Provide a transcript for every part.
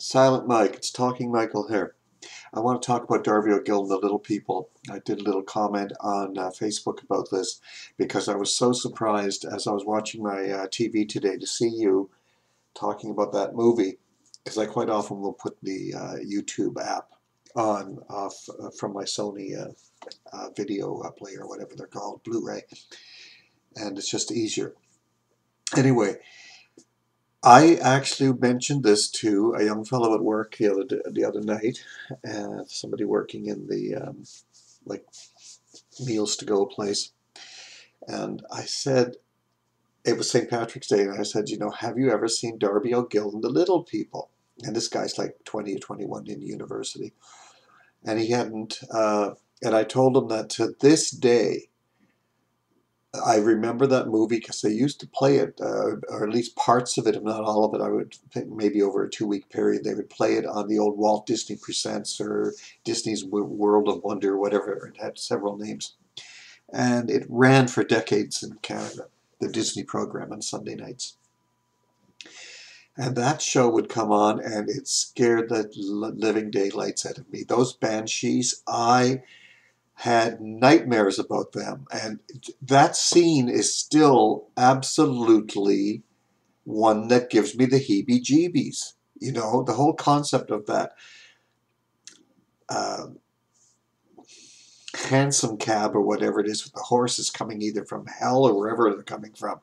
Silent Mike, it's Talking Michael here. I want to talk about Darby O'Gill and the Little People. I did a little comment on uh, Facebook about this because I was so surprised as I was watching my uh, TV today to see you talking about that movie because I quite often will put the uh, YouTube app on off uh, from my Sony uh, uh, video player, or whatever they're called, Blu-ray, and it's just easier. Anyway, I actually mentioned this to a young fellow at work the other the other night, and somebody working in the um, like meals to go place, and I said it was St. Patrick's Day, and I said, you know, have you ever seen Darby O'Gill and the Little People? And this guy's like 20 or 21 in university, and he hadn't. Uh, and I told him that to this day, I remember that movie because they used to play it, uh, or at least parts of it, if not all of it. I would think maybe over a two-week period they would play it on the old Walt Disney Presents or Disney's World of Wonder, whatever. It had several names, and it ran for decades in Canada. The Disney program on Sunday nights, and that show would come on, and it scared the living daylights out of me. Those banshees, I had nightmares about them. And that scene is still absolutely one that gives me the heebie jeebies. You know, the whole concept of that uh, hansom cab or whatever it is with the horses coming either from hell or wherever they're coming from.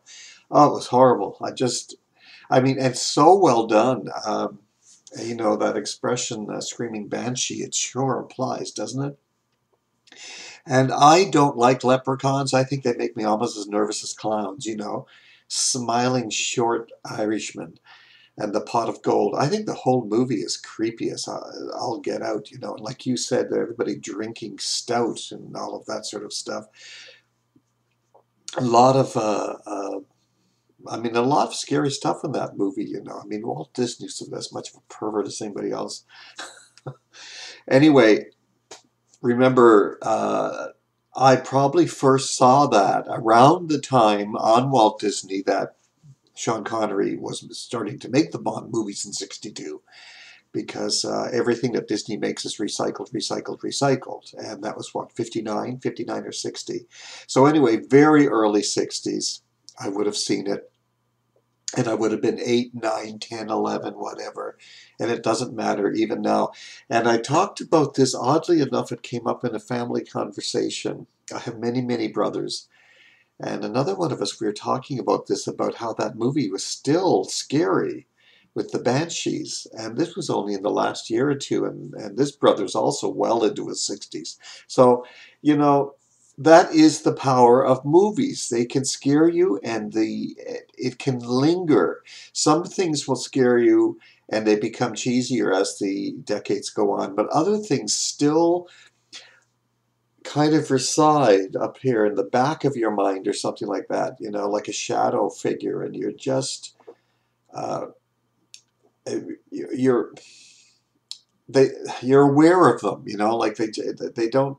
Oh, it was horrible. I just, I mean, it's so well done. Um, you know, that expression, uh, screaming banshee, it sure applies, doesn't it? And I don't like leprechauns. I think they make me almost as nervous as clowns, you know. Smiling short Irishmen and the pot of gold. I think the whole movie is creepy as I'll get out, you know. And like you said, everybody drinking stout and all of that sort of stuff. A lot of, uh, uh, I mean, a lot of scary stuff in that movie, you know. I mean, Walt Disney's as much of a pervert as anybody else. anyway, remember uh, I probably first saw that around the time on Walt Disney that Sean Connery was starting to make the Bond movies in 62 because uh, everything that Disney makes is recycled, recycled, recycled. And that was what, 59, 59 or 60. So anyway, very early 60s, I would have seen it and I would have been 8, 9, 10, 11, whatever. And it doesn't matter even now. And I talked about this, oddly enough, it came up in a family conversation. I have many, many brothers. And another one of us, we were talking about this, about how that movie was still scary with the Banshees. And this was only in the last year or two. And, and this brother's also well into his 60s. So, you know, that is the power of movies. They can scare you and the it can linger. Some things will scare you and they become cheesier as the decades go on, but other things still kind of reside up here in the back of your mind or something like that, you know, like a shadow figure, and you're just, uh, you're, they, you're aware of them, you know, like they, they don't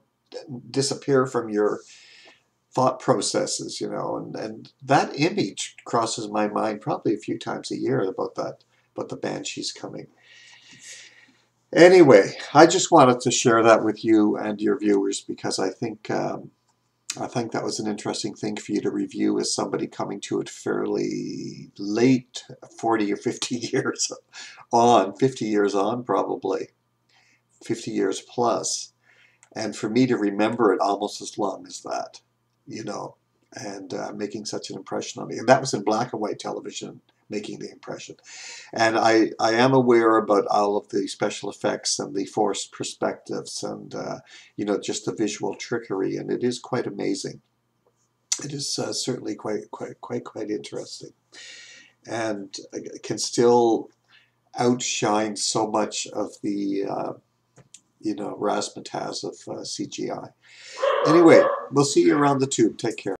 disappear from your thought processes, you know, and, and that image crosses my mind probably a few times a year about that, about the banshees coming. Anyway, I just wanted to share that with you and your viewers because I think um, I think that was an interesting thing for you to review as somebody coming to it fairly late, 40 or 50 years on, 50 years on probably, 50 years plus and for me to remember it almost as long as that, you know, and uh, making such an impression on me. And that was in black and white television, making the impression. And I, I am aware about all of the special effects and the forced perspectives and, uh, you know, just the visual trickery, and it is quite amazing. It is uh, certainly quite, quite, quite, quite interesting, and uh, can still outshine so much of the uh, you know, razzmatazz of uh, CGI. Anyway, we'll see you around the tube. Take care.